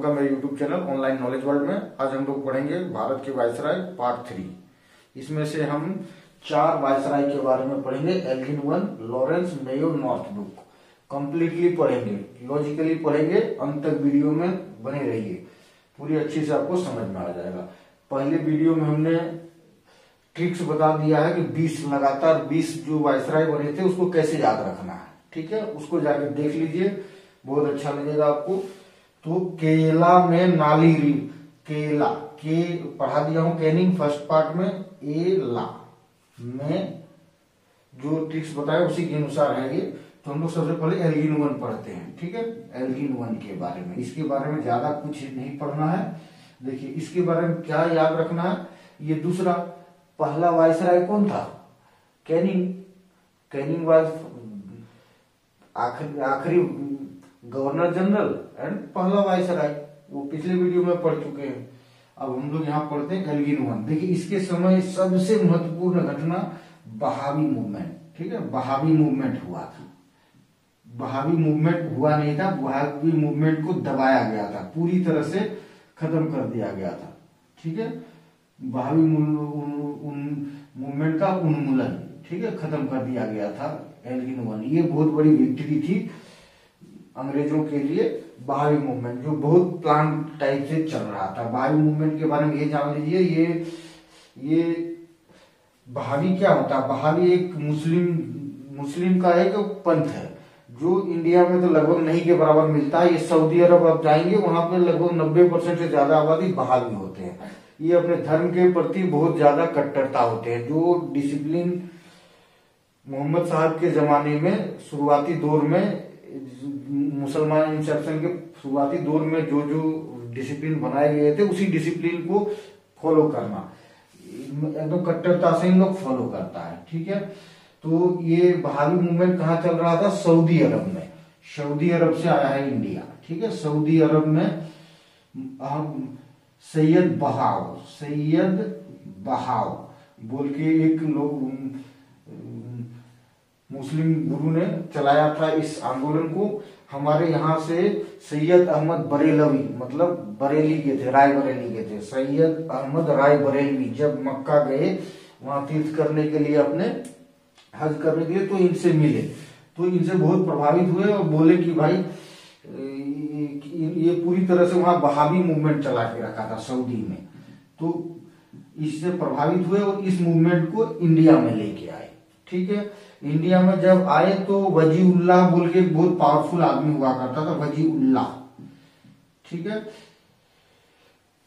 आपका मेरे YouTube channel online knowledge world में। आज हम लोग पढ़ेंगे भारत के वायसराय पार्ट थ्री इसमें से हम चार वायसराय के बारे में पढ़ेंगे। Elgin one Lawrence Mayo Northbrook completely पढ़ेंगे। लॉजिकली पढ़ेंगे। अंत तक वीडियो में बने रहिए। पूरी अच्छी से आपको समझ में आ जाएगा। पहले वीडियो में हमने ट्रिक्स बता दिया है कि 20 लगातार 20 जो वायसराय बने थे, उसको कैसे याद रखना है। ठीक है? उसको जाके देख लीजिए। बहुत अच्छा लगेगा आपको। तो केला में नाली री केला। के, पढ़ा दिया हूँ कैनिंग फ़र्स्ट पार्ट में ए ला। में जो ट्रिक्स बताए उसी के अनुसार है ये। तो हम लोग सबसे पहले एल्गिन वन पढ़ते हैं, ठीक है? एल्गिन वन के बारे में। इसके बारे में ज़्यादा कुछ नहीं पढ़ना है। देखिए, इसके बारे में क्या याद रखना है? ये दूसरा, पहला वायसराय कौन था? कैनिंग कैनिंग वाज आखिरी आखिरी गवर्नर जनरल एंड पहला वायसराय वो पिछले वीडियो में पढ़ चुके हैं। अब हम लोग यहाँ पढ़ते हैं एल्गिन वन देखिए, इसके समय सबसे महत्वपूर्ण घटना बहावी मूवमेंट, ठीक है? बहावी मूवमेंट हुआ था। बहावी मूवमेंट हुआ नहीं था, बहावी मूवमेंट को दबाया गया था, पूरी तरह से खत्म कर दिया गया था, ठीक है? बहावी मूवमेंट का उन्मूलन, ठीक है? खत्म कर दिया गया था, एलगिन वन ये बहुत बड़ी विक्ट्री थी अंग्रेज़ों के लिए बहावी मूवमेंट जो बहुत प्लान टाइप से चल रहा था। बहावी मूवमेंट के बारे में ये जान लीजिए, ये ये बहावी क्या होता है? बहावी एक मुस्लिम मुस्लिम का एक पंथ है, जो इंडिया में तो लगभग नहीं के बराबर मिलता है। ये सऊदी अरब आप जाएँगे, वहाँ पे लगभग नब्बे परसेंट से ज़्यादा आबादी बहावी होते हैं। ये अपने धर्म के प्रति बहुत ज़्यादा कट्टरता होते हैं, जो डिसिप्लिन मोहम्मद साहब के जमाने में, शुरुआती दौर में मुसलमान इंसेप्शन के शुरुआती दौर में जो जो डिसिप्लिन बनाए गए थे, उसी डिसिप्लिन को फॉलो करना। एकदम कट्टरता से इन लोग फॉलो करता है, ठीक है? तो ये बहावी मूवमेंट कहाँ चल रहा था? सऊदी अरब में। सऊदी अरब से आया है इंडिया, ठीक है? सऊदी अरब में सैयद बहाव सैयद बहाव, बोल के एक लोग मुस्लिम गुरु ने चलाया था इस आंदोलन को। हमारे यहाँ से सैयद अहमद बरेलवी मतलब बरेली के थे राय बरेली के थे। सैयद अहमद राय बरेलवी जब मक्का गए, वहाँ तीर्थ करने के लिए अपने, हज करने के लिए तो इनसे मिले। तो इनसे बहुत प्रभावित हुए और बोले कि भाई ये पूरी तरह से वहाँ बहावी मूवमेंट चला के रखा था सऊदी में। तो इससे प्रभावित हुए और इस मूवमेंट को इंडिया में लेके आए। ठीक है? इंडिया में जब आए तो वजी उल्लाह बोल के बहुत पावरफुल आदमी हुआ करता था वजी उल्लाह ठीक है?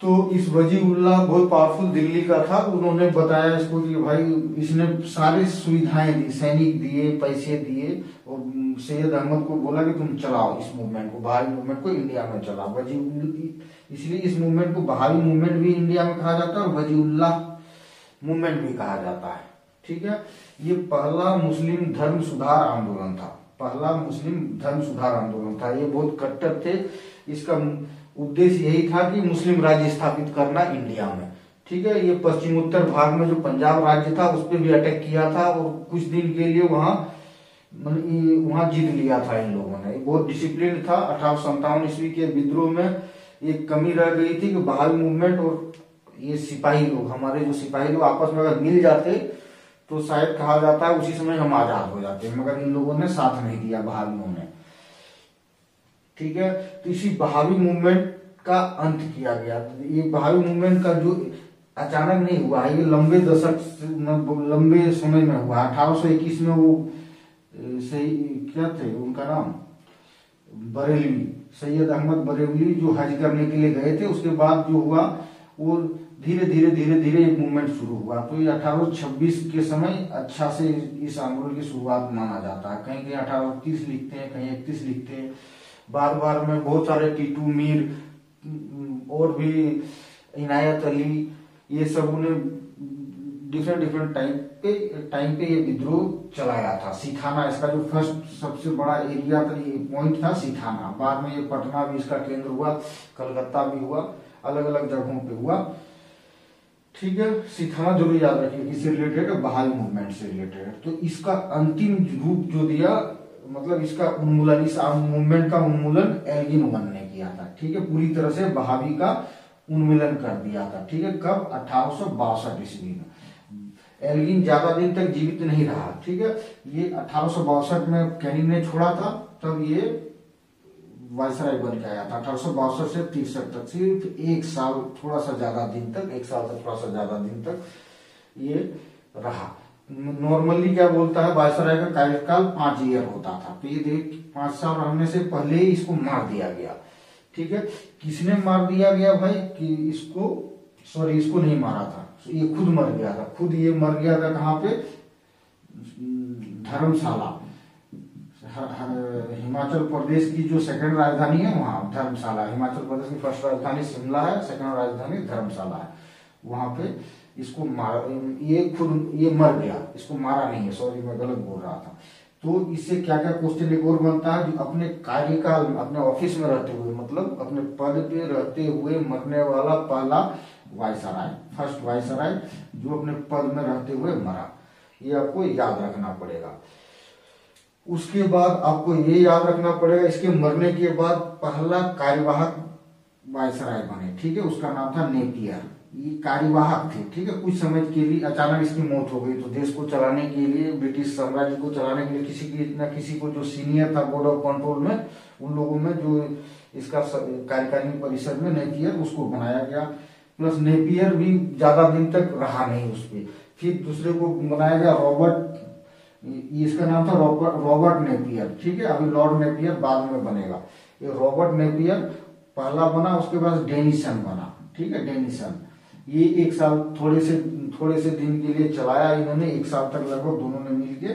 तो इस वजी उल्लाह बहुत पावरफुल दिल्ली का था। उन्होंने बताया इसको कि भाई, इसने सारी सुविधाएँ दी, सैनिक दिए, पैसे दिए, और सैयद अहमद को बोला कि तुम चलाओ इस मूवमेंट को बहावी मूवमेंट को इंडिया में चलाओ। वजी इसलिए इस मूवमेंट को बहावी मूवमेंट भी इंडिया में कहा जाता है और वजी उल्लाह मूवमेंट भी कहा जाता है। ठीक है? ये पहला मुस्लिम धर्म सुधार आंदोलन था। पहला मुस्लिम धर्म सुधार आंदोलन था। ये बहुत कट्टर थे। इसका उद्देश्य यही था कि मुस्लिम राज्य स्थापित करना इंडिया में। ठीक है, ये पश्चिमोत्तर भाग में जो पंजाब राज्य था, उस पर भी अटैक किया था और कुछ दिन के लिए वहाँ वहाँ जीत लिया था इन लोगों ने। बहुत डिसिप्लिन था। अठारह संतावन ईस्वी के विद्रोह में एक कमी रह गई थी कि बहाल मूवमेंट और ये सिपाही लोग, हमारे जो सिपाही लोग आपस में अगर मिल जाते तो शायद कहा जाता है उसी समय हम आज़ाद हो जाते हैं, मगर इन लोगों ने साथ नहीं दिया बहावियों ने। ठीक है? तो इसी बहावी मूवमेंट का अंत किया गया। ये बहावी मूवमेंट का जो अचानक नहीं हुआ है ये लंबे दशक लंबे समय में हुआ। अठारह सौ इक्कीस में वो सही, क्या थे उनका नाम? बरेलवी सैयद अहमद बरेली जो हज करने के लिए गए थे, उसके बाद जो हुआ, वो धीरे धीरे धीरे धीरे एक मूवमेंट शुरू हुआ। तो ये अठारह छब्बीस के समय अच्छा से इस आंदोलन की शुरुआत माना जाता है। कहीं कहीं अठारह लिखते हैं, कहीं इकतीस लिखते हैं। बार बार में बहुत सारे टीटू, मीर और भी इनायत अली, ये सब उन्हें डिफरेंट डिफरेंट टाइम पे टाइम पे ये विद्रोह चलाया था। सिखाना, इसका जो फ़र्स्ट सबसे बड़ा एरिया था, ये पॉइंट था सिखाना। बाद में ये पटना भी इसका केंद्र हुआ, कलकत्ता भी हुआ अलग अलग जगहों पे हुआ। ठीक है, सिखाना ज़रूर याद रखिए किससे रिलेटेड है बहाल मूवमेंट से रिलेटेड तो इसका अंतिम रूप जो दिया मतलब इसका उन्मूलन, इस मूवमेंट का उन्मूलन एल्गिन वन ने किया था, ठीक है? पूरी तरह से बहावी का उन्मूलन कर दिया था, ठीक है? कब? अठारह ईस्वी में। एल्गिन ज़्यादा दिन तक जीवित नहीं रहा, ठीक है? ये अठारह में कैनिंग ने छोड़ा था, तब ये वायसराय बन के आया था, अठारह से तिरसठ तक, सिर्फ़ एक साल, थोड़ा सा ज़्यादा दिन तक, एक साल से थोड़ा सा ज़्यादा दिन तक ये रहा। नॉर्मली क्या बोलता है वायसराय का कार्यकाल पाँच ईयर होता था। तो ये देख, पाँच साल रहने से पहले ही इसको मार दिया गया। ठीक है? किसने मार दिया गया भाई? कि इसको सॉरी इसको नहीं मारा था। ये खुद मर गया था। खुद ये मर गया था कहाँ पे? धर्मशाला हिमाचल प्रदेश की जो सेकंड राजधानी है, वहाँ धर्मशाला हिमाचल प्रदेश की फ़र्स्ट राजधानी शिमला है सेकंड राजधानी धर्मशाला है। वहाँ पे इसको मार, ये खुद, ये मर गया। इसको मारा नहीं है सॉरी मैं गलत बोल रहा था। तो इससे क्या क्या क्वेश्चन एक और बनता है, जो अपने कार्यकाल में अपने ऑफ़िस में रहते हुए मतलब अपने पद पे रहते हुए मरने वाला पहला वायसराय फ़र्स्ट वायसराय, जो अपने पद में रहते हुए मरा। ये आपको याद रखना पड़ेगा। उसके बाद आपको ये याद रखना पड़ेगा, इसके मरने के बाद पहला कार्यवाहक वायसराय बने, ठीक है? उसका नाम था नेपियर ये कार्यवाहक थे, ठीक है? कुछ समय के लिए अचानक इसकी मौत हो गई तो देश को चलाने के लिए, ब्रिटिश साम्राज्य को चलाने के लिए किसी की न किसी को जो सीनियर था बोर्ड ऑफ़ कंट्रोल में, उन लोगों में जो इसका कार्यकारिणी परिषद में नेपियर, उसको बनाया गया। प्लस नेपियर भी ज़्यादा दिन तक रहा नहीं उस पर फिर दूसरे को बनाया गया रॉबर्ट इसका नाम था रॉबर्ट रॉबर्ट नेपियर, ठीक है? अभी लॉर्ड नेपियर बाद में बनेगा। ये रॉबर्ट नेपियर पहला बना, उसके बाद डेनिसन बना, ठीक है? डेनिसन। ये एक साल थोड़े से थोड़े से दिन के लिए चलाया इन्होंने, एक साल तक लगभग दोनों ने मिलके,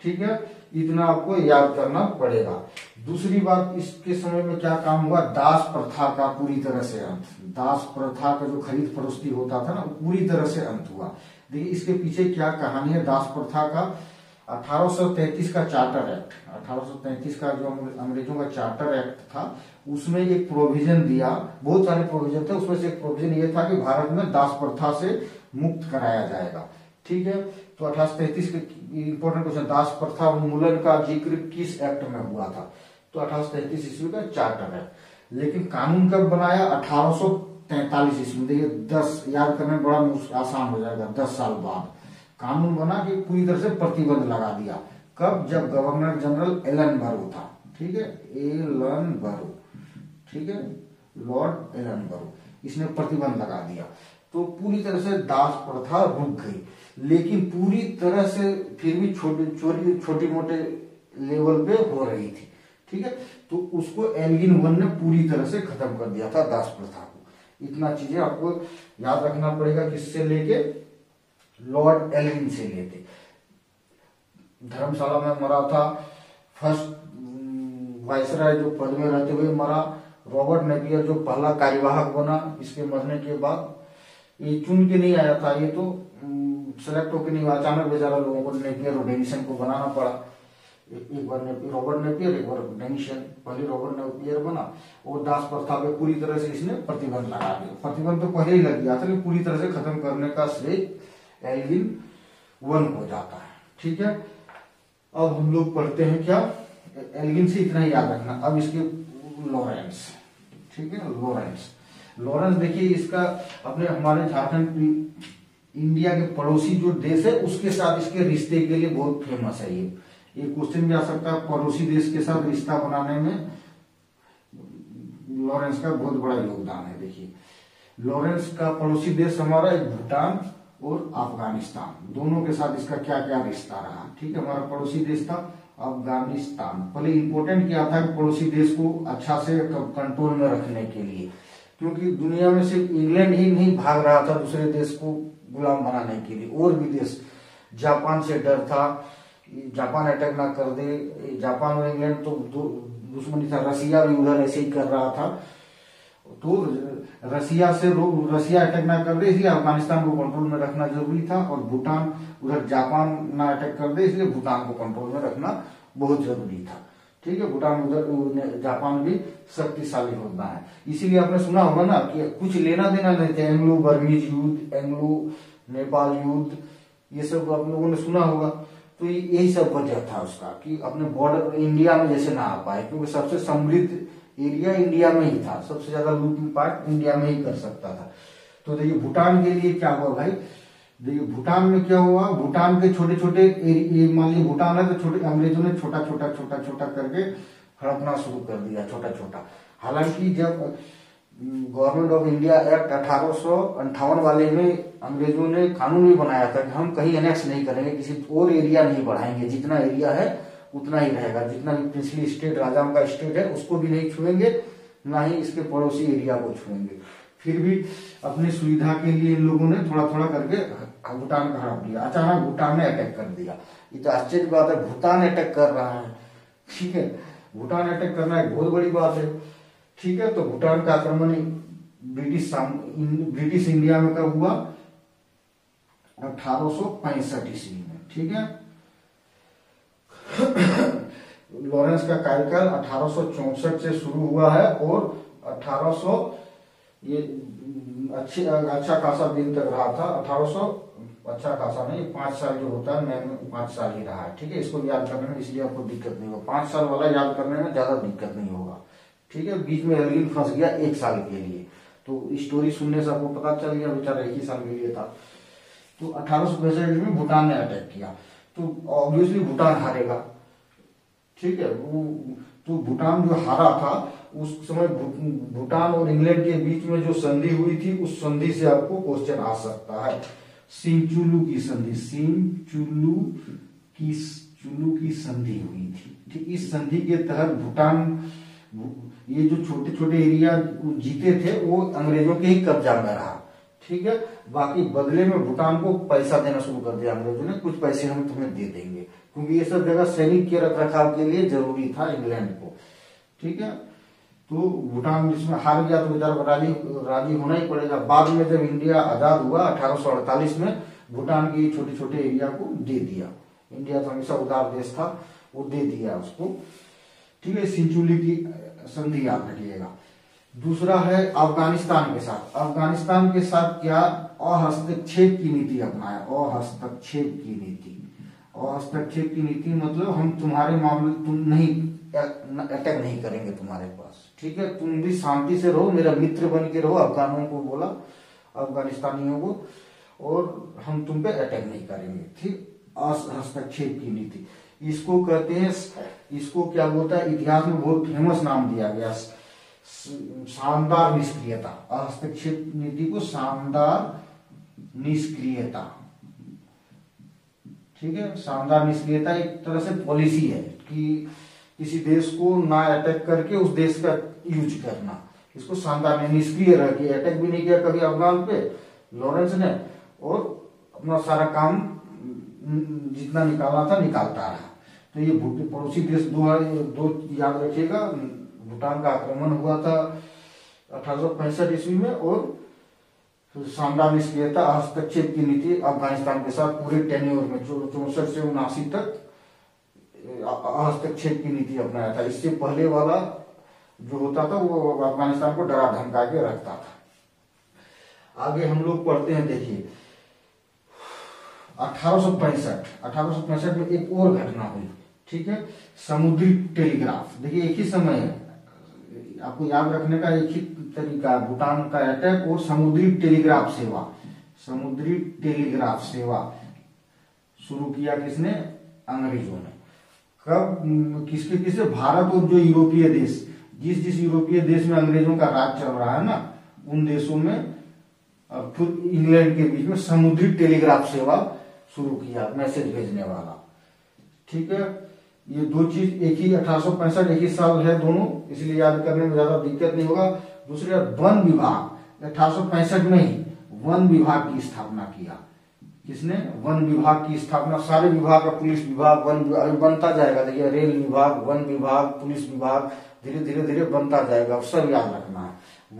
ठीक है? इतना आपको याद करना पड़ेगा। दूसरी बात, इसके समय में क्या काम हुआ? दास प्रथा का पूरी तरह से अंत। दास प्रथा का जो खरीद फरोख्ती होता था ना पूरी तरह से अंत हुआ। देखिए, इसके पीछे क्या कहानी है? दास प्रथा का 1833 का चार्टर एक्ट। 1833 का जो अंग्रेज़ों का चार्टर एक्ट था, उसमें एक प्रोविज़न दिया। बहुत सारे प्रोविज़न थे, उसमें से एक प्रोविज़न ये था कि भारत में दास प्रथा से मुक्त कराया जाएगा। ठीक है? तो अठारह तैतीस के इंपॉर्टेंट क्वेश्चन दास प्रथा उन्मूलन का ज़िक्र किस एक्ट में हुआ था? तो अठारह तैतीस ईस्वी का चार्टर है। लेकिन कानून कब बनाया? अठारह तैतालीस ईस्वी देखिए, दस, याद करने में बड़ा आसान हो जाएगा, दस साल बाद। कानून बना के पूरी तरह से प्रतिबंध लगा दिया। कब? जब गवर्नर जनरल एलन बरो था। ठीक है? एलन बरो ठीक है? लॉर्ड एलन बरो इसने प्रतिबंध लगा दिया। तो पूरी तरह से दास प्रथा रुक गई। लेकिन पूरी तरह से फिर भी छोटे चोरी छोटी मोटे लेवल पे हो रही थी। ठीक है? तो उसको एल्गिन वन ने पूरी तरह से खत्म कर दिया था दास प्रथा को। इतना चीज़ें आपको याद रखना पड़ेगा किससे लेके? लॉर्ड एल्गिन से लेते धर्मशाला में मरा था। फ़र्स्ट वायसराय जो पद में रहते हुए मरा। रॉबर्ट नेपियर जो पहला कार्यवाहक बना, इसके मरने के बाद। ये चुन के नहीं आया था, ये तो सेलेक्ट होकर नहीं हुआ अचानक बेचारा लोगों को नेपियर और डेनिसन को बनाना पड़ा। एक बार रॉबर्ट नेपियर, एक बार डेनिशन, पहले रॉबर्ट नेपियर बना, और दास प्रथा पे पूरी तरह से इसने प्रतिबंध लगा दिया। प्रतिबंध तो पहले ही लग गया था, लेकिन पूरी तरह से खत्म करने का श्रेय एल्विन वन हो जाता है। ठीक है? अब हम लोग पढ़ते हैं क्या? एल्गिन से इतना ही याद रखना। अब इसके लॉरेंस। ठीक है? लॉरेंस। लॉरेंस देखिए, इसका अपने हमारे झारखंड इंडिया के पड़ोसी जो देश है, उसके साथ इसके रिश्ते के लिए बहुत फ़ेमस है ये। ये क्वेश्चन भी आ सकता है, पड़ोसी देश के साथ रिश्ता बनाने में। लॉरेंस का बहुत बड़ा योगदान है, देखिए। लॉरेंस का पड़ोसी देश हमारा भूटान और अफ़गानिस्तान। दोनों के साथ इसका क्या क्या रिश्ता रहा? ठीक है, हमारा पड़ोसी देश था अफ़गानिस्तान। पहले इंपोर्टेंट क्या था पड़ोसी देश को अच्छा से कंट्रोल में रखने के लिए, क्योंकि दुनिया में सिर्फ़ इंग्लैंड ही नहीं भाग रहा था, दूसरे देश को गुलाम बनाने के लिए। और भी देश। जापान से डर था। जापान अटैक ना कर दे। जापान और इंग्लैंड तो दुश्मनी था। रसिया भी उधर ऐसे ही कर रहा था। तो रसिया से लोग, रसिया अटैक ना कर दे, इसलिए अफ़गानिस्तान को कंट्रोल में रखना ज़रूरी था और भूटान, उधर जापान ना अटैक कर दे, इसलिए भूटान को कंट्रोल में रखना बहुत ज़रूरी था। ठीक है, भूटान, उधर जापान भी शक्तिशाली होता है। इसीलिए आपने सुना होगा ना कि कुछ लेना देना नहीं थे, एंग्लो, बर्मीज युद्ध, एंग्लो, नेपाल युद्ध, ये सब आप लोगों ने सुना होगा। तो यही सब वजह था उसका कि अपने बॉर्डर इंडिया में जैसे ना आ पाए, क्योंकि सबसे समृद्ध एरिया इंडिया में ही था। सबसे ज़्यादा लूटिंग पार्ट इंडिया में ही कर सकता था। तो देखिए, भूटान के लिए क्या हुआ भाई? देखिए भूटान में क्या हुआ? भूटान के छोटे छोटे मान लीजिए भूटान है तो छोटे, अंग्रेज़ों ने छोटा छोटा छोटा छोटा करके हड़पना शुरू कर दिया, छोटा छोटा। हालाँकि जब गवर्नमेंट ऑफ़ इंडिया एक्ट अठारह वाले में अंग्रेज़ों ने कानून भी बनाया था कि हम कहीं एनेक्स नहीं करेंगे, किसी और एरिया नहीं बढ़ाएँगे। जितना एरिया है, उतना ही रहेगा। जितना भी पिछली स्टेट राजाओं का स्टेट है, उसको भी नहीं छुएँगे, ना ही इसके पड़ोसी एरिया को छुएँगे। फिर भी अपनी सुविधा के लिए इन लोगों ने थोड़ा थोड़ा करके भूटान का हड़प दिया। अचानक भूटान ने अटैक कर दिया। ये तो आश्चर्य बात है, भूटान अटैक कर रहा है। ठीक है, भूटान अटैक करना एक बहुत बड़ी बात है। ठीक है तो भूटान का आक्रमण ब्रिटिश ब्रिटिश इंडिया में कब हुआ? अठारह सौ पैंसठ ईस्वी में। ठीक है? लॉरेंस का कार्यकाल अठारह से शुरू हुआ है और 1800 ये अच्छी अच्छा खासा दिन तक रहा था 1800 अच्छा खासा नहीं, पाँच साल जो होता है मैं पाँच साल ही रहा है, ठीक है? इसको याद करने में इसलिए आपको दिक्कत नहीं होगा। पाँच साल वाला याद करने में ज़्यादा दिक्कत नहीं होगा, ठीक है? बीच में एलगिन फंस गया एक साल के लिए। तो स्टोरी सुनने से आपको पता चल गया, बेचारा एक ही साल के लिए था। तो अठारह में भूटान ने अटैक किया। तो ऑब्वियसली भूटान हारेगा, ठीक है? वो तो भूटान जो हारा था उस समय भूटान और इंग्लैंड के बीच में जो संधि हुई थी, उस संधि से आपको क्वेश्चन आ सकता है। सिंचुलू की संधि। सिंचुलू की चुलू की संधि हुई थी। ठीक, इस संधि के तहत भूटान ये जो छोटे छोटे एरिया जीते थे, वो अंग्रेज़ों के ही कब्जा में रहा। ठीक है? बाकी बदले में भूटान को पैसा देना शुरू कर दिया अंग्रेज़ों ने। कुछ पैसे हम तुम्हें दे देंगे। क्योंकि ये सब जगह सैनिक के रख रखाव के लिए ज़रूरी था इंग्लैंड को। ठीक है? तो भूटान जिसमें हार गया तो बेचारा राज़ी राज़ी होना ही पड़ेगा। बाद में जब इंडिया आज़ाद हुआ अठारह सौ अड़तालीस में, भूटान की छोटे छोटे एरिया को दे दिया। इंडिया तो हमेशा उदार देश था, वो दे दिया उसको। ठीक है सिंचुली की संधि याद रखिएगा। दूसरा है अफ़गानिस्तान के साथ। अफ़गानिस्तान के साथ क्या? अहस्तक्षेप की नीति अपनाया। अहस्तक्षेप की नीति। अहस्तक्षेप की नीति मतलब हम तुम्हारे मामले, तुम नहीं, अटैक नहीं करेंगे तुम्हारे पास। ठीक है, तुम भी शांति से रहो, मेरा मित्र बन के रहो, अफगानों को बोला, अफगानिस्तानियों को, और हम तुम पे अटैक नहीं करेंगे, ठीक? हस्तक्षेप की नीति। इसको कहते हैं, इसको क्या बोलता है, इतिहास में बहुत फ़ेमस नाम दिया गया शानदार निष्क्रियता। हस्तक्षेप नीति को शानदार निष्क्रियता। ठीक है, शानदार निष्क्रियता एक तरह से पॉलिसी है कि किसी देश को ना अटैक करके उस देश का यूज़ करना। इसको शानदार ने निष्क्रिय रह गया अटैक भी नहीं किया कभी अफगान पे, लॉरेंस ने, और अपना सारा काम, जितना निकालना था, निकालता रहा। तो ये पड़ोसी देश दो दो याद रखिएगा, भूटान का आक्रमण हुआ था अठारह ईस्वी में, और शानदार निष्क्रियता हस्तक्षेप की नीति अफ़गानिस्तान के साथ पूरे टेन्योर में चौसठ से उनासी तक हस्तक्षेप की नीति अपनाया था। इससे पहले वाला जो होता था, वो अफ़गानिस्तान को डरा धमका के रखता था। आगे हम लोग पढ़ते हैं, देखिए। अठारह सौ में एक और घटना हुई, ठीक है? समुद्री टेलीग्राफ। देखिए, एक ही समय है आपको याद रखने का एक ही तरीका है भूटान का अटैक और समुद्री टेलीग्राफ सेवा। समुद्री टेलीग्राफ सेवा शुरू किया किसने? अंग्रेज़ों ने। कब किसके किससे? भारत और जो यूरोपीय देश, जिस जिस यूरोपीय देश में अंग्रेज़ों का राज चल रहा है ना, उन देशों में फिर इंग्लैंड के बीच में समुद्री टेलीग्राफ सेवा शुरू किया, मैसेज भेजने वाला। ठीक है? ये दो चीज़ एक ही, अठारह एक ही साल है दोनों, इसलिए याद करने में ज़्यादा दिक्कत नहीं होगा। दूसरे वन विभाग, अठारह में ही वन विभाग की स्थापना किया। किसने? वन विभाग की स्थापना। सारे विभाग का पुलिस विभाग वन विभाग बनता जाएगा। देखिए, रेल विभाग, वन विभाग, पुलिस विभाग, धीरे धीरे धीरे बनता जाएगा। सब याद रखना है।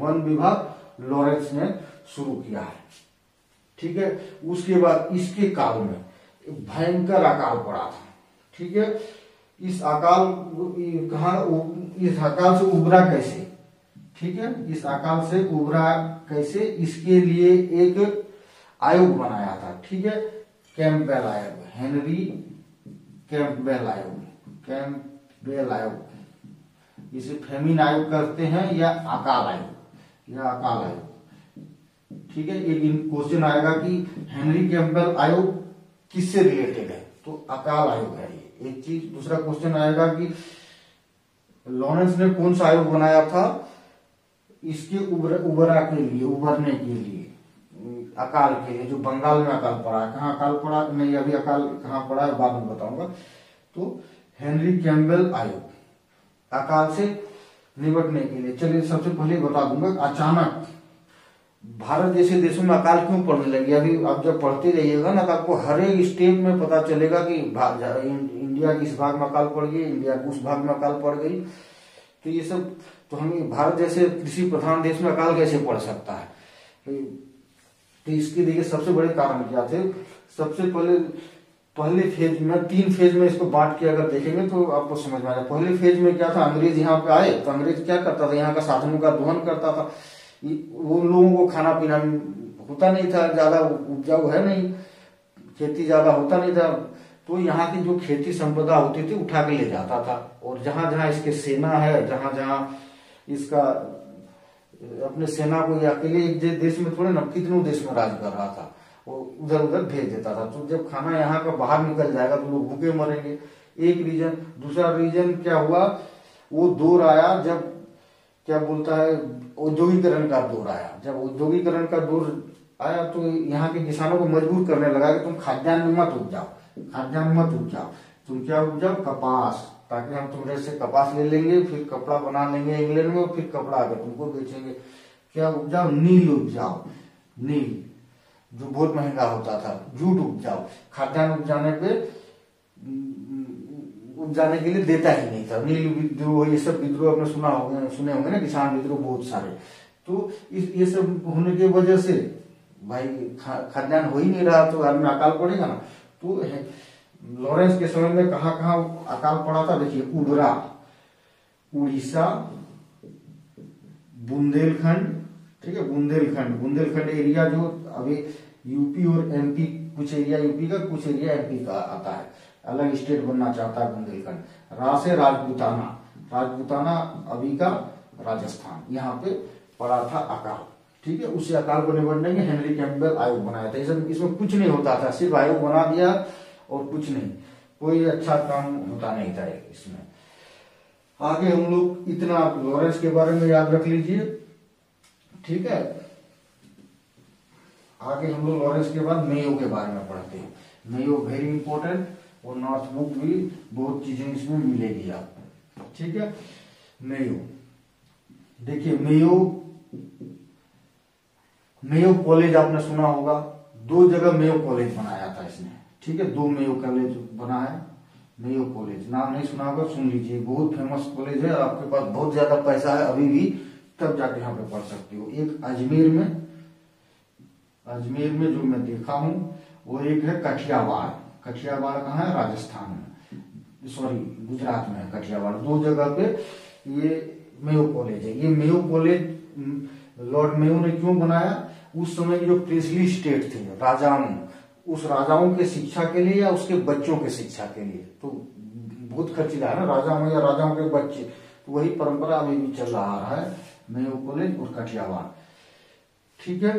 वन विभाग लॉरेंस ने शुरू किया है। ठीक है? उसके बाद इसके काल में भयंकर अकाल पड़ा था। ठीक है? इस अकाल कहा इस अकाल से उबरा कैसे? ठीक है? इस अकाल से उबरा कैसे? इसके लिए एक आयोग बनाया था ठीक है? कैंपबेल आयोग हेनरी कैंपबेल आयोग कैंपबेल आयोग। इसे फेमिन आयोग करते हैं या अकाल आयोग? या अकाल आयोग। ठीक है एक क्वेश्चन आएगा कि हेनरी कैंपबेल आयोग किससे रिलेटेड है? तो अकाल आयोग है ये। एक चीज़ दूसरा क्वेश्चन आएगा कि लॉरेंस ने कौन सा आयोग बनाया था? इसके उबर, उबरा के लिए उबरने के लिए। अकाल के जो बंगाल में अकाल पड़ा है। कहाँ अकाल पड़ा? नहीं, अभी अकाल कहाँ पड़ा है, बाद में बताऊँगा। तो हेनरी कैम्बेल आयोग। अकाल से निपटने के लिए। चलिए, सबसे पहले बता दूँगा, अचानक भारत जैसे देशों में अकाल क्यों पड़ने लगी? अभी आप जब पढ़ते रहिएगा ना तो आपको हर एक स्टेट में पता चलेगा कि इंडिया के इस भाग में अकाल पड़ गई, इंडिया उस भाग में अकाल पड़ गई। तो ये सब तो हम भारत जैसे कृषि प्रधान देश में अकाल कैसे पड़ सकता है? तो इसके देखिए सबसे बड़े कारण क्या थे? सबसे पहले पहले फ़ेज़ में, तीन फ़ेज़ में इसको बांट के अगर देखेंगे तो आपको समझ में आएगा पहले फ़ेज़ में क्या था? अंग्रेज़ यहाँ पे आए तो अंग्रेज़ क्या करता था? यहाँ का साधनों का दोहन करता था। वो लोगों को खाना पीना होता नहीं था, ज़्यादा उपजाऊ है नहीं, खेती ज़्यादा होता नहीं था। तो यहाँ की जो खेती संपदा होती थी, उठा के ले जाता था। और जहाँ जहाँ इसके सेना है, जहाँ जहाँ इसका अपने सेना को अकेले एक देश में थोड़े ना, कितनों देश में राज कर रहा था। वो उधर उधर भेज देता था। तो जब खाना यहाँ का बाहर निकल जाएगा तो लोग भूखे मरेंगे। एक रीजन, दूसरा रीजन क्या हुआ? वो दौर आया जब, क्या बोलता है, औद्योगिकरण का दौर आया। जब औद्योगिकरण का दौर आया तो यहाँ के किसानों को मजबूर करने लगा कि तुम खाद्यान्न मत उपजाओ। खाद्यान्न मत उपजाओ। तुम क्या उपजाओ? कपास। ताकि हम तुम्हारे से कपास ले लेंगे, फिर कपड़ा बना लेंगे इंग्लैंड में, फिर कपड़ा आकर तुमको बेचेंगे। क्या उपजाओ? नील उपजाओ। नील, जो बहुत महँगा होता था जूट उपजाओ। खाद्यान्न उपजाने पे उपजाने के लिए देता ही नहीं था। नील विद्रोह, ये सब विद्रोह आपने सुना होगा सुने होंगे ना, किसान विद्रोह बहुत सारे। तो इस, ये सब होने की वजह से, भाई खाद्यान्न हो ही नहीं रहा तो आदमी अकाल पड़ेगा ना। तो लॉरेंस के समय में कहा अकाल पड़ा था? देखिए उबरा उड़ीसा, बुंदेलखंड, ठीक है, बुंदेलखंड। बुंदेलखंड एरिया जो अभी यूपी और एमपी कुछ एरिया यूपी का, कुछ एरिया एमपी का आता है। अलग स्टेट बनना चाहता है बुंदेलखंड। रा से राजपूताना। राजपूताना अभी का राजस्थान। यहाँ पे पड़ा था अकाल। ठीक है उसी अकाल को निबटने के हेनरी कैम्पबेल आयोग बनाया था। इसमें कुछ नहीं होता था। सिर्फ़ आयोग बना दिया और कुछ नहीं। कोई अच्छा काम होता नहीं था इसमें। आगे हम लोग इतना लॉरेंस के बारे में याद रख लीजिए। ठीक है? आगे हम लोग लॉरेंस के बाद मेयो के बारे में पढ़ते हैं। मेयो वेरी इंपॉर्टेंट और नॉर्थ बुक भी बहुत चीज़ें इसमें मिलेगी आपको। ठीक है? मेयो। देखिए, मेयो मेयो कॉलेज आपने सुना होगा। दो जगह मेयो कॉलेज बनाया ठीक है, दो मेयो कॉलेज बना है, मेयो कॉलेज। नाम नहीं सुना होगा, सुन लीजिए। बहुत फ़ेमस कॉलेज है, आपके पास बहुत ज़्यादा पैसा है अभी भी, तब जाके यहाँ पे पढ़ सकते हो। एक अजमेर में अजमेर में जो मैं देखा हूँ, वो एक है कठियावाड़। कठियावाड़ कहा है? राजस्थान में। सॉरी गुजरात में है कठियावाड़। दो जगह पे ये मेयो कॉलेज है। ये मेयो कॉलेज, लॉर्ड मेयो ने क्यों बनाया? उस समय जो प्रिंसली स्टेट थे, राजाओं। उस राजाओं के शिक्षा के लिए या उसके बच्चों के शिक्षा के लिए? तो बहुत खर्चीला है ना, राजाओं या राजाओं के बच्चे। तो वही परंपरा अभी भी चल रहा है, मेयो कॉलेज और कठियावाड़। ठीक है?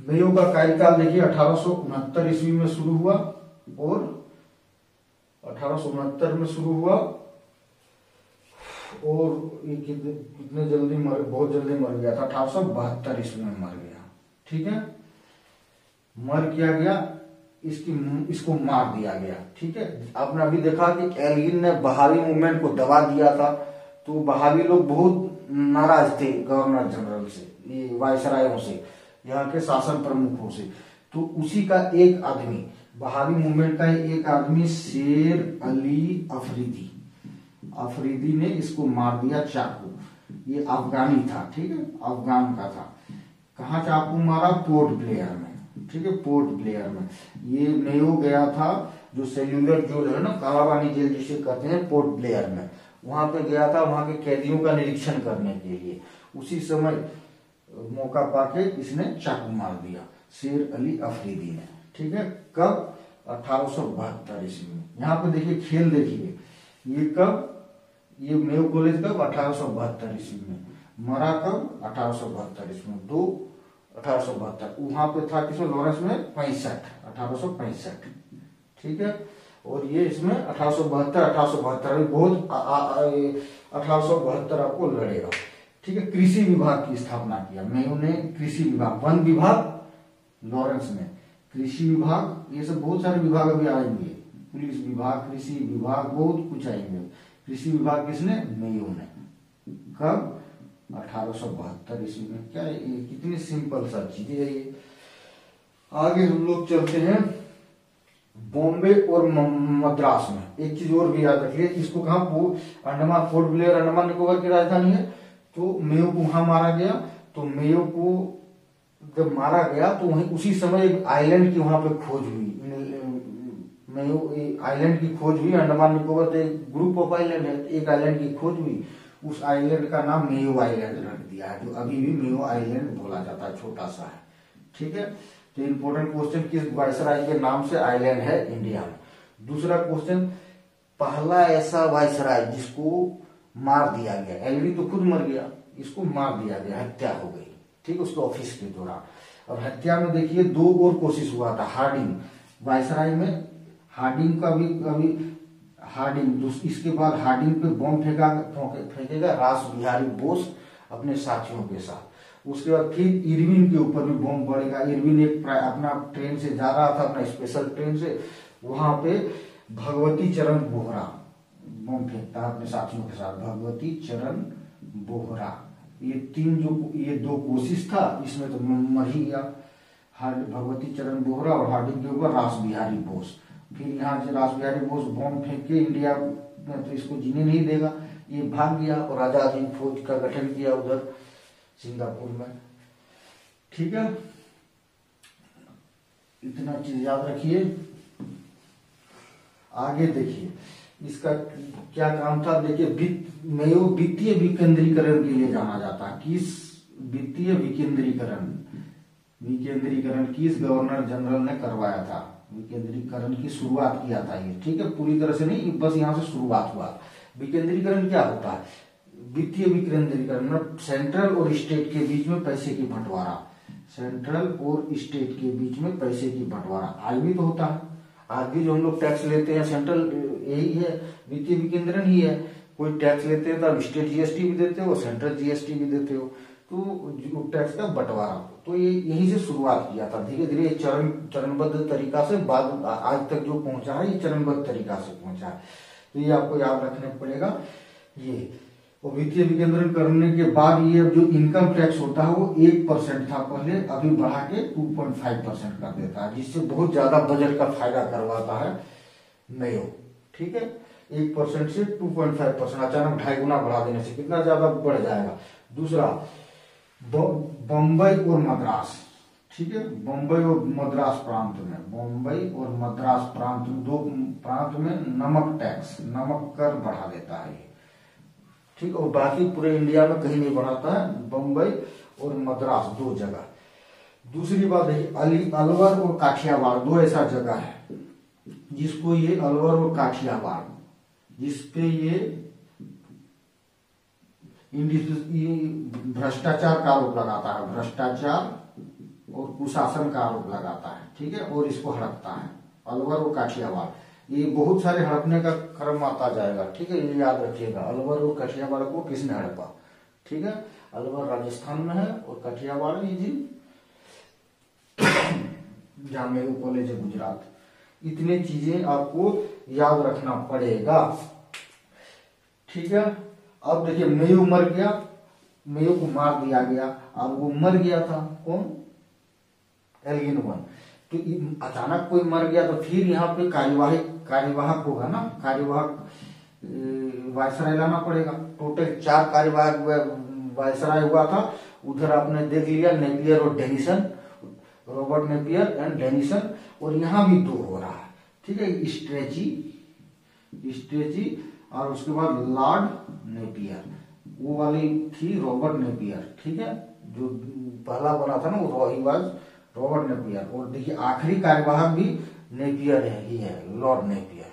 मेयो का कार्यकाल देखिए, अठारह ईस्वी में शुरू हुआ और अठारह में शुरू हुआ। और कितने जल्दी मर, बहुत जल्दी मर गया था, अठारह ईस्वी में मर गया। ठीक है? मर किया गया, इसकी इसको मार दिया गया, ठीक है? आपने अभी देखा कि एलगिन ने बहाली मूवमेंट को दबा दिया था तो बहाली लोग बहुत नाराज़ थे गवर्नर जनरल से, ये वायसरायों से, यहाँ के शासन प्रमुखों से। तो उसी का एक आदमी बहाली मूवमेंट का एक आदमी, शेर अली अफरीदी। अफरीदी ने इसको मार दिया चाकू। ये अफगानी था, ठीक है? अफगान का था। कहा चाकू मारा? पोर्ट ब्लेयर में। ठीक है पोर्ट ब्लेयर में। ये मेयो गया था, जो सेल्यूलर जो है ना कालाबानी जेल जिसे कहते हैं पोर्ट ब्लेयर में। वहाँ पे गया था, वहाँ के कैदियों का निरीक्षण करने के लिए। उसी समय, मौका पाके इसने चाकू मार दिया, शेर अली अफरीदी ने। ठीक है, कब? अठारह ईस्वी। में यहाँ पे देखिए, खेल देखिए। ये कब? ये मेयो कॉलेज कब? अठारह ईस्वी में। मरा कब? अठारह ईस्वी में। दो अठारह सौ बहत्तर। वहाँ पे था किसमें? लॉरेंस में? पैंसठ। अठारह सौ पैंसठ। ठीक है? और ये इसमें अठारह सौ बहत्तर, अठारह सौ बहत्तर। बहुत अठारह सौ बहत्तर आपको लड़ेगा। ठीक है? कृषि विभाग की स्थापना किया। मेयो ने कृषि विभाग, वन विभाग, लॉरेंस में। कृषि विभाग, ये सब बहुत सारे विभाग अभी आएँगे। पुलिस विभाग, कृषि विभाग, बहुत कुछ आएँगे। कृषि विभाग किसने? मेयो ने कब? अठारह सौ बहत्तर ईस्वी में। क्या ये कितनी सिंपल सा चीज़ है ये? आगे हम लोग चलते हैं बॉम्बे और मद्रास में। एक चीज़ और भी याद रखिए, इसको कहा अंडमान, फोर्ट ब्लेयर, अंडमान निकोबार की राजधानी है। तो मेयो को वहाँ मारा गया। तो मेयो को जब मारा गया तो वहीं उसी समय एक आइलैंड की वहाँ पे खोज हुई। मेयो आइलैंड की खोज हुई। अंडमान निकोबार एक ग्रुप ऑफ़ आइलैंड है, एक आइलैंड की खोज हुई। उस आइलैंड का नाम मेयो आइलैंड रख दिया है, जो अभी भी मेयो आइलैंड बोला जाता है, छोटा सा है। ठीक है? तो इंपोर्टेंट क्वेश्चन किस वायसराय के नाम से आइलैंड है? इंडिया में। दूसरा क्वेश्चन पहला ऐसा वायसराय जिसको मार दिया गया एलडी तो खुद मर गया, इसको मार दिया गया, हत्या हो गई। ठीक उसके ऑफ़िस के दौरान। और हत्या में देखिए, दो और कोशिश हुआ था हार्डिंग वायसराय में हार्डिंग का भी, अभी हार्डिंग इसके बाद हार्डिंग पे बॉम्ब फेंका फेंकेगा रास बिहारी बोस अपने साथियों के साथ। उसके बाद फिर इरविन के ऊपर भी बॉम्ब पड़ेगा। इरविन एक अपना ट्रेन से जा रहा था, अपना स्पेशल ट्रेन से। वहाँ पे भगवती चरण बोहरा बॉम्ब फेंकता है अपने साथियों के साथ। भगवती चरण बोहरा। ये तीन जो, ये दो कोशिश था, इसमें तो मर ही गया। भगवती चरण बोहरा और हार्डिंग के ऊपर रास बिहारी बोस। फिर यहाँ से रास बिहारी बोस बॉम्ब फेंक के इंडिया में तो इसको जीने नहीं देगा। ये भाग गया और आज़ाद हिंद फौज का गठन किया उधर सिंगापुर में। ठीक है? इतना चीज़ याद रखिए। आगे देखिए। इसका क्या काम था? देखिए मेयो वित्तीय विकेंद्रीकरण के लिए जाना जाता। है किस वित्तीय विकेंद्रीकरण? विकेंद्रीकरण किस गवर्नर जनरल ने करवाया था? विकेंद्रीकरण की शुरुआत किया था ये, ठीक है? पूरी तरह से नहीं बस यहाँ से शुरुआत हुआ। विकेंद्रीकरण क्या होता है? वित्तीय विकेंद्रीकरण मतलब सेंट्रल और स्टेट के बीच में पैसे की बंटवारा। सेंट्रल और स्टेट के बीच में पैसे की बंटवारा, आज भी तो होता है। आज भी जो हम लोग टैक्स लेते हैं, सेंट्रल, यही है, वित्तीय विकेंद्रण ही है। कोई टैक्स लेते हैं तो आप स्टेट जीएसटी भी देते हो, सेंट्रल जीएसटी भी देते हो। तो टैक्स का बंटवारा। तो ये, यही से शुरुआत किया था। धीरे धीरे चरण, चरणबद्ध तरीका से बाद आज तक जो पहुँचा है, ये चरणबद्ध तरीका से पहुँचा है। तो ये आपको याद रखना पड़ेगा। ये, और वित्तीय विकेंद्रण करने के बाद ये जो इनकम टैक्स होता है, वो एक परसेंट था पहले, अभी बढ़ा के टू पॉइंट फाइव परसेंट कर देता है, जिससे बहुत ज़्यादा बजट का फ़ायदा करवाता है नयो। ठीक है? एक परसेंट से टू पॉइंट फाइव परसेंट, अचानक ढाई गुना बढ़ा देने से कितना ज़्यादा बढ़ जाएगा? दूसरा बम्बई और मद्रास। ठीक है? बम्बई और मद्रास प्रांत में। बम्बई और मद्रास प्रांत, दो प्रांत में नमक टैक्स, नमक कर बढ़ा देता है। ठीक है? और बाकी पूरे इंडिया में कहीं नहीं बढ़ाता है। बम्बई और मद्रास, दो जगह। दूसरी बात है, अली, अलवर और काठियावाड़, दो ऐसा जगह है जिसको ये अलवर और काठियावाड़ जिसपे ये भ्रष्टाचार का आरोप लगाता है, भ्रष्टाचार और कुशासन का आरोप लगाता है, ठीक है? और इसको हड़पता है। अलवर और काठियावाड़। ये बहुत सारे हड़पने का क्रम आता जाएगा, ठीक है? ये याद रखिएगा। अलवर और काठियावाड़ को किसने हड़पा? ठीक है? अलवर राजस्थान में है और काठियावाड़ जी जामेरू कॉलेज है गुजरात। इतने चीज़ें आपको याद रखना पड़ेगा। ठीक है? अब देखिए मेयू मर गया मेयू को मार दिया गया। अब वो मर गया था, कौन? एलगिन वन तो अचानक कोई मर गया तो फिर यहाँ पे कार्यवाही, कार्यवाहक होगा ना? कार्यवाहक वायसराय लाना पड़ेगा। टोटल चार कार्यवाहक वायसराय हुआ था। उधर आपने देख लिया, नेपियर और Denison, Robert Napier and Denison, और यहाँ भी दो हो रहा है। ठीक है स्ट्रेची स्ट्रेची और उसके बाद लॉर्ड नेपियर। वो वाली थी रॉबर्ट नेपियर ठीक है? जो पहला बना था ना वो वाज रॉबर्ट नेपियर। और देखिए आखिरी कार्यवाहक भी नेपियर है ही लॉर्ड नेपियर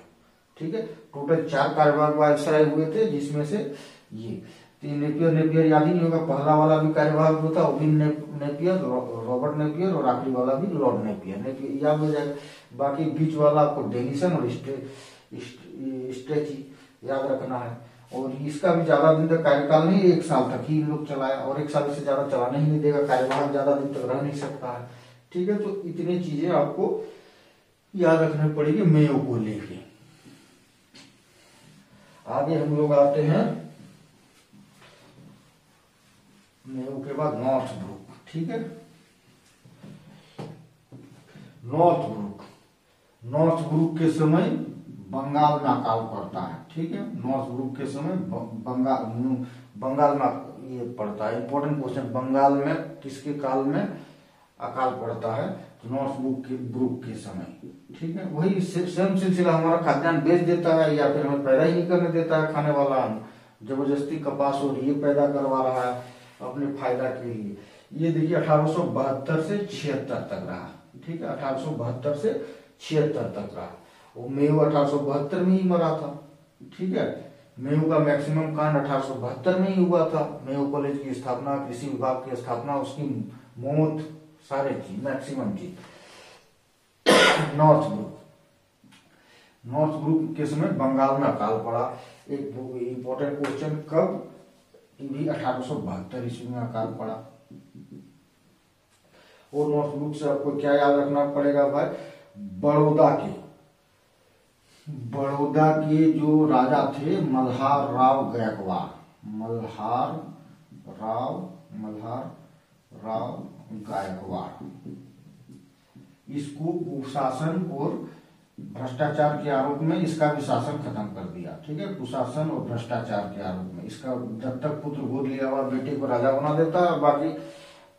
ठीक है? टोटल चार कार्यवाहक वायसराय हुए थे जिसमें से ये। तो ये नेपियर नेपियर याद ही नहीं होगा पहला वाला भी कार्यवाहक जो था वो भी ने, नेपियर रॉबर्ट नेपियर और आखिरी वाला भी लॉर्ड नेपियर। नेपियर याद हो जाएगा बाकी बीच वाला आपको डेनिसन और स्ट्रेची। याद रखना है। और इसका भी ज़्यादा दिन तक कार्यकाल नहीं, एक साल तक ही लोग चलाया और एक साल से ज़्यादा चलाने ही नहीं देगा, कार्यवाहक ज़्यादा दिन तक रह नहीं सकता है। ठीक है तो इतनी चीज़ें आपको याद रखनी पड़ेगी मेयो को लेके आगे हम लोग आते हैं। मेयो के बाद नॉर्थ ब्रुक ठीक है? नॉर्थ ब्रुक नॉर्थ ब्रुक के समय बंगाल में अकाल पड़ता है, ठीक है? नॉर्थ ग्रुप के समय बंगाल बंगाल में ये पड़ता है। इंपॉर्टेंट क्वेश्चन बंगाल में किसके काल में अकाल पड़ता है? तो नॉर्थ ग्रुप के ग्रुप के समय, ठीक है? वही सेम सिलसिला हमारा खाद्यान्न बेच देता है या फिर हमें पैदा ही करने देता है खाने वाला। ज़बरदस्ती कपास और ये पैदा करवा रहा है अपने फ़ायदा के लिए। ये देखिए, अठारह से छिहत्तर तक रहा, ठीक है? अठारह से छिहत्तर तक रहा। वो मेहू अठारह में ही मरा था। ठीक है? मेहू का मैक्सिमम कांड अठारह सौ बहत्तर में ही हुआ था। मेहू कॉलेज की स्थापना, कृषि विभाग की स्थापना, उसकी मौत सारे चीज़ मैक्सिमम चीज़ नॉर्थ ग्रुप नॉर्थ ग्रुप के समय बंगाल में अकाल पड़ा। एक इंपॉर्टेंट क्वेश्चन कब? भी अठारह ईस्वी में अकाल पड़ा। और नॉर्थ ग्रुप से आपको क्या याद रखना पड़ेगा भाई? बड़ौदा के। बड़ौदा के जो राजा थे, मल्हार राव गायकवाड़। मल्हार राव मल्हार राव गायकवाड़। इसको कुशासन और भ्रष्टाचार के आरोप में इसका भी शासन खत्म कर दिया, ठीक है? कुशासन और भ्रष्टाचार के आरोप में। इसका जब तक पुत्र गोद लिया हुआ बेटे को राजा बना देता और बाकी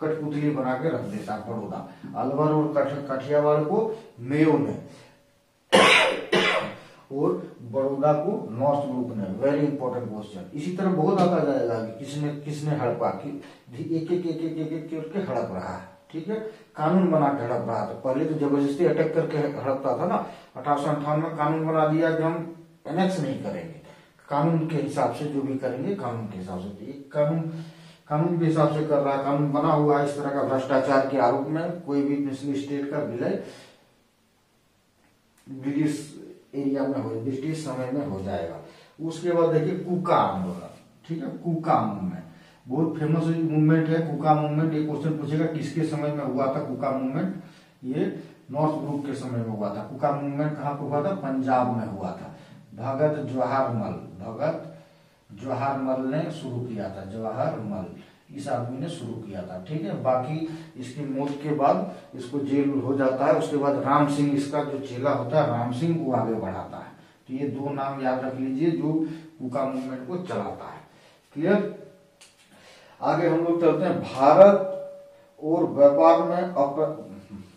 कठपुतली बना के रख देता बड़ौदा। अलवर और कठियावाड़ को मेयो ने। और बड़ौदा को नॉर्थ ग्रुप ने। वेरी इंपॉर्टेंट क्वेश्चन इसी तरह बहुत आता जाएगा कि किसने किसने हड़पा कि एक एक एक एक एक करके हड़प रहा है। ठीक है? कानून बना के हड़प रहा था पहले तो ज़बरदस्ती अटैक करके हड़पता था ना। अठारह में कानून बना दिया कि हम एनेक्स नहीं करेंगे। कानून के हिसाब से जो भी करेंगे, कानून के हिसाब से। एक कानून कानून के हिसाब से कर रहा है। कानून बना हुआ है इस तरह का भ्रष्टाचार के आरोप में। कोई भी स्टेट का विलय ब्रिटिश एरिया में हो, ब्रिटिश समय में हो जाएगा। उसके बाद देखिए कुका आंदोलन ठीक है? कुका मूवमेंट बहुत फ़ेमस मूवमेंट है कुका मूवमेंट ये क्वेश्चन पूछेगा, किसके समय में हुआ था कुका मूवमेंट ये नॉर्थ ग्रुप के समय में हुआ था। कुका मूवमेंट कहाँ पर हुआ था? पंजाब में हुआ था। भगत जवाहर मल, भगत जवाहर मल ने शुरू किया था, जवाहर मल। इस आदमी ने शुरू किया था, ठीक है? बाकी इसकी मौत के बाद इसको जेल हो जाता है, उसके बाद राम सिंह, इसका जो चेला होता है, राम सिंह को आगे बढ़ाता है। तो ये दो नाम याद रख लीजिए जो कुका मूवमेंट को चलाता है। क्लियर आगे हम लोग चलते हैं। भारत और व्यापार में अप,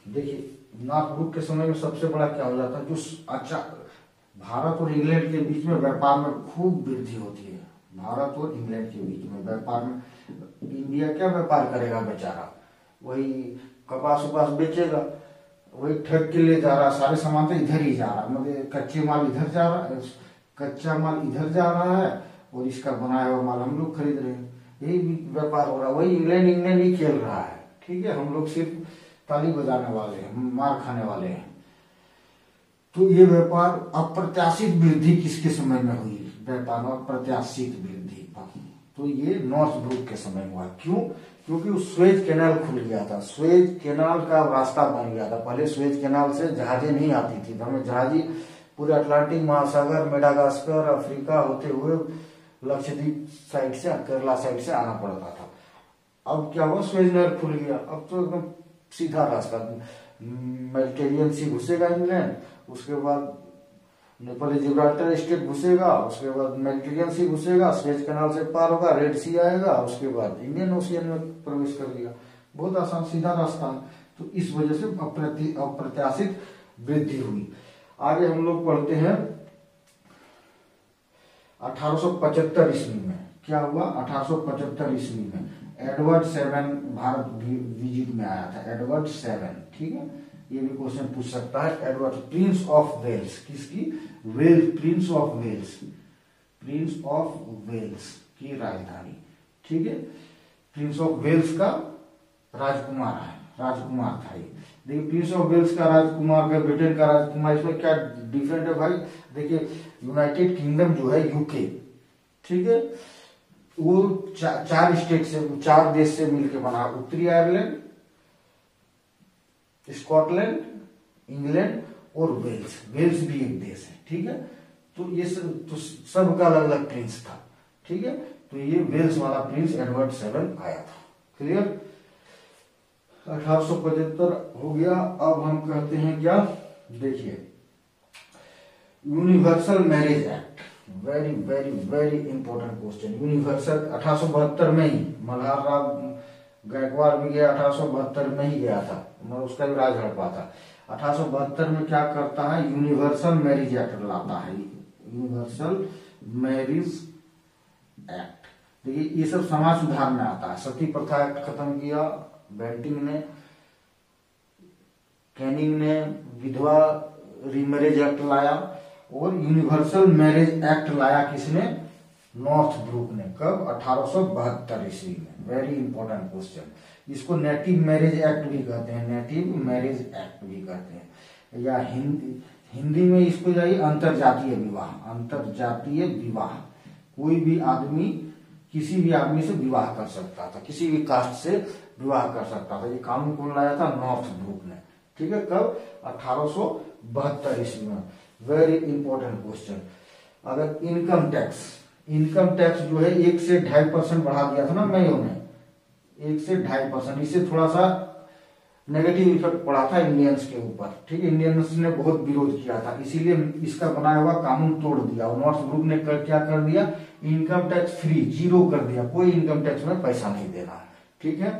देखिए ग्रुप के समय में सबसे बड़ा क्या हो जाता है? जो अच्छा भारत और इंग्लैंड के बीच में व्यापार में खूब वृद्धि होती है। भारत और इंग्लैंड के बीच में व्यापार में इंडिया क्या व्यापार करेगा बेचारा? वही कपास उपास बेचेगा, वही ठग के लिए जा रहा, सारे सामान तो इधर ही जा रहा मतलब कच्चे माल इधर जा रहा है कच्चा माल इधर जा रहा है, और इसका बनाया हुआ माल हम लोग खरीद रहे हैं। यही व्यापार हो रहा है वही इंग्लैंड इंग्लैंड ही खेल रहा है। ठीक है, हम लोग सिर्फ़ ताली बजाने वाले हैं, मार खाने वाले हैं। तो ये व्यापार अप्रत्याशित वृद्धि किसके समय में हुई? व्यापार अप्रत्याशित वृद्धि। तो ये नॉर्थ ब्रुक के समय हुआ। क्यों? क्योंकि उस स्वेज कैनाल खुल गया था। स्वेज कैनाल का रास्ता बन गया था। पहले स्वेज कैनाल से जहाजें नहीं आती थी। हमें जहाजी पूरे अटलांटिक महासागर मेडागास्कर अफ्रीका होते हुए लक्षद्वीप साइड से, केरला साइड से आना पड़ता था। अब क्या हुआ? स्वेज नहर खुल गया। अब तो एकदम सीधा रास्ता। मेडिटेरियन सी घुसेगा इंग्लैंड उसके बाद पहले जिब्राल्टर स्टेट घुसेगा, उसके बाद मेडिटेरियन सी घुसेगा, स्वेज कैनाल से पार होगा, रेड सी आएगा, उसके बाद इंडियन ओशियन में प्रवेश कर दिया। बहुत आसान, सीधा रास्ता। तो इस वजह से अप्रत्याशित वृद्धि हुई। आगे हम लोग पढ़ते हैं 1875 ईस्वी में। क्या हुआ? 1875 ईस्वी में। एडवर्ड सेवन भारत विज़िट में आया था। एडवर्ड सेवन, ठीक है? ये भी क्वेश्चन पूछ सकता है एडवर्ड प्रिंस ऑफ़ वेल्स किसकी? Wales prince of Wales prince of Wales की राजधानी। ठीक है? प्रिंस ऑफ़ वेल्स का राजकुमार है राजकुमार था ये। देखिए प्रिंस ऑफ़ वेल्स का राजकुमार का ब्रिटेन का राजकुमार इसमें क्या डिफरेंट है भाई? देखिए यूनाइटेड किंगडम जो है यूके ठीक है? वो चा, चार स्टेट से चार देश से मिलकर बना उत्तरी आयरलैंड स्कॉटलैंड, इंग्लैंड और वेल्स। वेल्स भी एक देश है, ठीक है? तो ये सब तो सबका अलग अलग प्रिंस था, ठीक है? तो ये वेल्स वाला प्रिंस एडवर्ड सेवन आया था क्लियर अठारह हो गया, अब हम कहते हैं क्या? देखिए universal marriage act very very very important question universal अठारह में ही, मल्हार राव गायकवाड़ भी गया, अठारह सौ बहत्तर में ही गया था। मैं उसका भी राज हड़पा था अठारह सौ बहत्तर में क्या करता है? यूनिवर्सल मैरिज एक्ट लाता है। यूनिवर्सल मैरिज एक्ट देखिए, ये सब समाज सुधार में आता है। सती प्रथा एक्ट खत्म किया बेंटिंग ने कैनिंग ने, विधवा रीमैरिज एक्ट लाया और यूनिवर्सल मैरिज एक्ट लाया किसने? नॉर्थ ब्रुक ने, कब? अठारह ईस्वी में। वेरी इंपॉर्टेंट क्वेश्चन इसको नेटिव मैरिज एक्ट भी कहते हैं नेटिव मैरिज एक्ट भी कहते हैं। या हिंदी हिंदी में इसको जाइए अंतरजातीय विवाह अंतरजातीय विवाह। कोई भी आदमी, किसी भी आदमी से विवाह कर सकता था, किसी भी कास्ट से विवाह कर सकता था। ये कानून कौन लाया था? नॉर्थ ब्रुक ने। ठीक है, कब? अठारह ईस्वी में। वेरी इंपॉर्टेंट क्वेश्चन अगर इनकम टैक्स इनकम टैक्स जो है एक से ढाई परसेंट बढ़ा दिया था ना मेयो ने एक से ढाई परसेंट। इससे थोड़ा सा नेगेटिव इफ़ेक्ट पड़ा था इंडियंस के ऊपर। ठीक है इंडियंस ने बहुत विरोध किया था। इसीलिए इसका बनाया हुआ कानून तोड़ दिया। नॉर्थ ग्रुप ने कर, क्या कर दिया? इनकम टैक्स फ्री ज़ीरो कर दिया। कोई इनकम टैक्स में पैसा नहीं देना। ठीक है?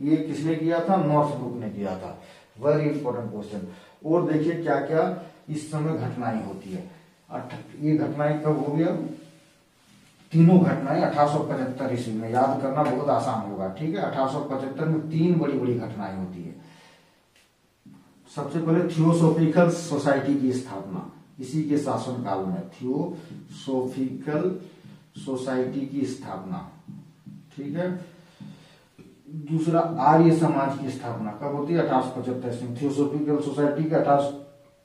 ये किसने किया था? नॉर्थ ग्रुप ने किया था। वेरी इंपॉर्टेंट क्वेश्चन और देखिए क्या क्या इस समय घटनाएँ होती है। ये घटनाएँ कब हो गया? तीनों घटनाएँ अठारह ईस्वी में याद करना बहुत आसान होगा, ठीक है? अठारह सौ पचहत्तर में तीन बड़ी बड़ी घटनाएँ होती है। सबसे पहले थियोसोफिकल सोसाइटी की स्थापना, इसी के शासन काल में थियोसोफिकल सोसाइटी की स्थापना, ठीक है? दूसरा आर्य समाज की स्थापना, कब होती है? अठारह सौ पचहत्तर ईस्वी थियोसोफिकल सोसाइटी के अठारह सौ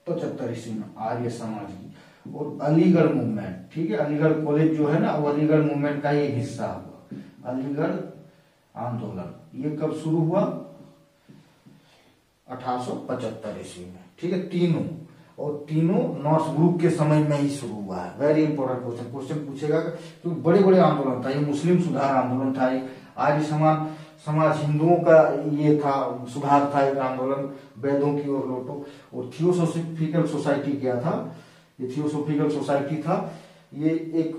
पचहत्तर ईस्वी में आर्य समाज की। और अलीगढ़ मूवमेंट ठीक है? अलीगढ़ कॉलेज जो है ना, वो अलीगढ़ मूवमेंट का ही हिस्सा हुआ। अलीगढ़ आंदोलन, ये कब शुरू हुआ? अठारह ईस्वी में, ठीक है? तीनों, और तीनों नॉर्थ ग्रुप के समय में ही शुरू हुआ है। वेरी इंपॉर्टेंट क्वेश्चन क्वेश्चन पूछेगा क्योंकि बड़े बड़े आंदोलन था, ये मुस्लिम सुधार आंदोलन था आर्य समाज समाज हिंदुओं का ये था, सुधार था एक आंदोलन, वेदों की ओर लौटो। और थियोसोफिकल सोसाइटी क्या था। ये थियोसोफिकल सोसाइटी था। ये एक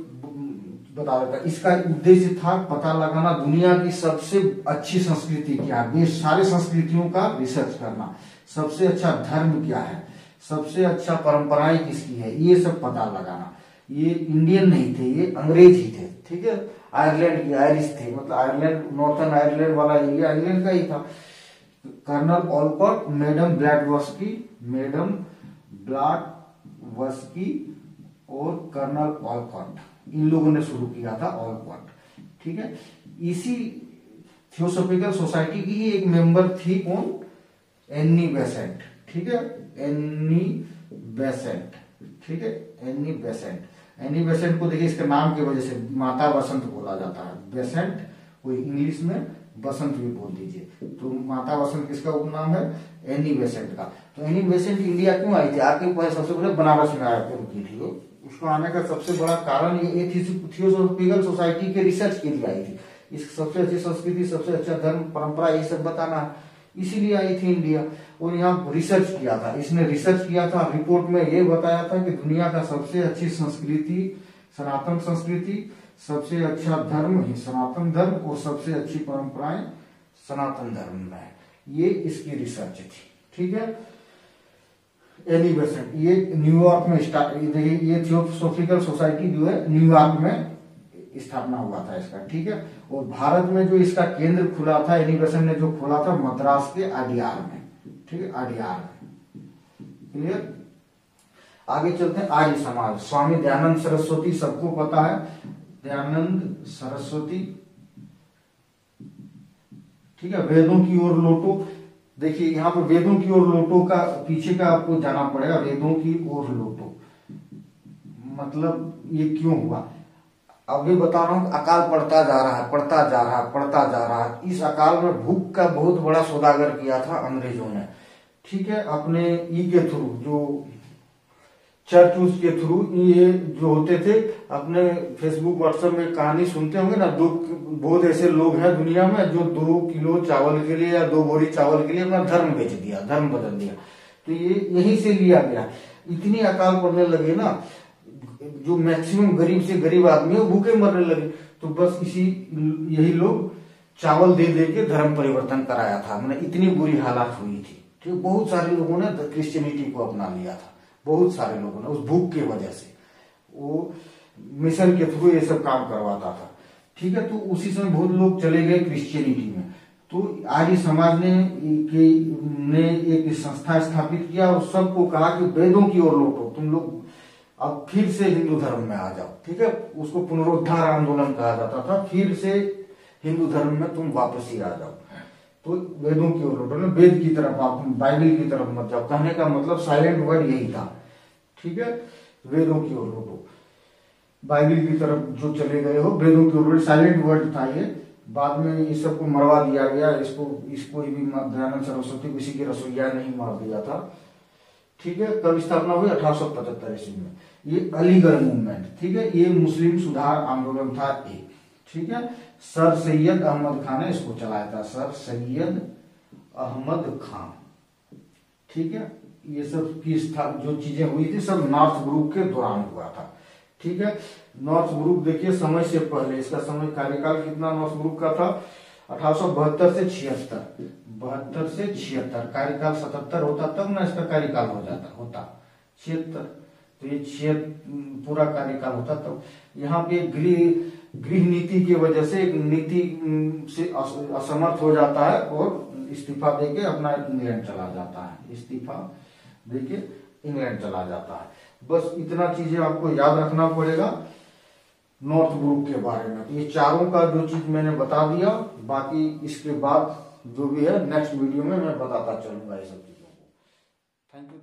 बता देता इसका उद्देश्य था पता लगाना दुनिया की सबसे अच्छी संस्कृति क्या है। सारे संस्कृतियों का रिसर्च करना। सबसे अच्छा धर्म क्या है? सबसे अच्छा परंपराएँ किसकी है? ये सब पता लगाना। ये इंडियन नहीं थे, ये अंग्रेज़ ही थे, ठीक है? आयरलैंड की आयरिश थे मतलब आयरलैंड, नॉर्थन आयरलैंड वाला एरिया आयरलैंड का ही था। Colonel Olcott, madam Blavatsky madam Blavatsky और कर्नल ऑलकॉट इन लोगों ने शुरू किया था ऑलकॉट ठीक है? इसी थियोसोफिकल सोसाइटी की ही एक मेंबर थी कौन? एनी बेसेंट ठीक है? एनी बेसेंट ठीक है? एनी बेसेंट एनी बेसेंट को देखिए, इसके नाम की वजह से माता बसंत बोला जाता है। बेसेंट कोई इंग्लिश में बसंत भी बोल दीजिए। तो माता बसंत किसका उपनाम है? एनी बेसेंट का। तो एनी बेसेंट इंडिया क्यों आई थी? आके सबसे पहले बनारस में आकर रुकी थी उसको आने का सबसे बड़ा कारण ये थियोसोफिकल सोसाइटी के रिसर्च के लिए आई थी। इस सबसे अच्छी संस्कृति, सबसे अच्छा धर्म, परंपरा ये सब बताना इसीलिए आई थी इंडिया। और यहाँ रिसर्च किया था। इसने रिसर्च किया था, रिपोर्ट में ये बताया था कि दुनिया का सबसे अच्छी संस्कृति, सनातन संस्कृति सबसे अच्छा धर्म ही सनातन धर्म और सबसे अच्छी परंपराएँ सनातन धर्म में है। ये इसकी रिसर्च थी, ठीक है? एलिवेशन ये न्यूयॉर्क में स्टार्ट ये थियोसोफिकल सोसाइटी जो है न्यूयॉर्क में स्थापना हुआ था इसका, ठीक है? और भारत में जो इसका केंद्र खुला था एनिवेशन ने जो खोला था, मद्रास के आडियार में, ठीक है? आडियार में। क्लियर आगे चलते हैं। आर्य समाज। स्वामी दयानंद सरस्वती, सबको पता है दयानंद सरस्वती। ठीक है, वेदों की ओर लोटो। देखिए, यहाँ पे वेदों की ओर लोटो का, पीछे का आपको जाना पड़ेगा, वेदों की ओर लोटो। मतलब ये क्यों हुआ? अभी बता रहा हूँ, अकाल पड़ता जा रहा है, पड़ता जा रहा है, पड़ता जा रहा है। इस अकाल में भूख का बहुत बड़ा सौदागर किया था अंग्रेज़ों ने। ठीक है, अपने ई के थ्रू, जो चर्च उस के थ्रू ये जो होते थे, अपने फेसबुक व्हाट्सएप में कहानी सुनते होंगे ना, दो बहुत ऐसे लोग हैं दुनिया में जो दो किलो चावल के लिए या दो बोरी चावल के लिए अपना धर्म बेच दिया, धर्म बदल दिया। तो ये यहीं से लिया गया। इतनी अकाल पड़ने लगे ना, जो मैक्सिमम गरीब से गरीब आदमी है भूखे मरने लगे। तो बस इसी यही लोग चावल दे दे के धर्म परिवर्तन कराया था। मैंने इतनी बुरी हालात हुई थी। ठीक बहुत सारे लोगों ने क्रिश्चियनिटी को अपना लिया था। बहुत सारे लोगों ने उस भूख की वजह से वो मिशन के थ्रू ये सब काम करवाता था। ठीक है तो उसी समय बहुत लोग चले गए क्रिश्चियनिटी में। तो आर्य समाज ने के, ने एक संस्था स्थापित किया और सबको कहा कि वेदों की ओर लौटो, तुम लोग अब फिर से हिंदू धर्म में आ जाओ। ठीक है, उसको पुनरुद्धार आंदोलन कहा जाता था, फिर से हिंदू धर्म में तुम वापसी आ जाओ। तो वेदों की ओर लौटो वेद की तरफ़ आप बाइबल की तरफ़ मत जाओ। कहने का मतलब साइलेंट वर्ड यही था। ठीक है? वेदों की ओर लौटो। बाइबल की तरफ़ जो चले गए हो, वेदों की ओर साइलेंट वर्ड था ये। बाद में इस सबको मरवा दिया गया। इसको इसको भी दयानंद सरस्वती किसी के रसोईया नहीं मार दिया था। ठीक है? कब स्थापना हुई अठारह सौ पचहत्तर ईस्वी में। ये अलीगढ़ मूवमेंट। ठीक है? ये मुस्लिम सुधार आंदोलन था एक। ठीक है? सर सैयद अहमद खान ने इसको चलाया था। सर सैयद अहमद खान। ठीक है? ये सब की जो चीज़ें हुई थी, सब नॉर्थ ग्रुप के दौरान हुआ था। ठीक है? नॉर्थ ग्रुप देखिए, समय से पहले, इसका समय कार्यकाल कितना नॉर्थ ग्रुप का था? अठारह सौ बहत्तर से छिहत्तर। बहत्तर से छिहत्तर। कार्यकाल सतहत्तर होता तब ना इसका कार्यकाल हो जाता, होता। छिहत्तर। तो ये छिहत्तर पूरा कार्यकाल होता तब। यहाँ पे गृह गृह नीति की वजह से एक नीति से असमर्थ हो जाता है और इस्तीफा देके अपना इंग्लैंड चला जाता है। इस्तीफा देके इंग्लैंड चला जाता है। बस इतना चीज़ें आपको याद रखना पड़ेगा नॉर्थ ग्रुप के बारे में। तो ये चारों का जो चीज़ मैंने बता दिया, बाकी इसके बाद जो भी है, नेक्स्ट वीडियो में मैं बताता चलूँगा ये सब चीज़ों को। Thank you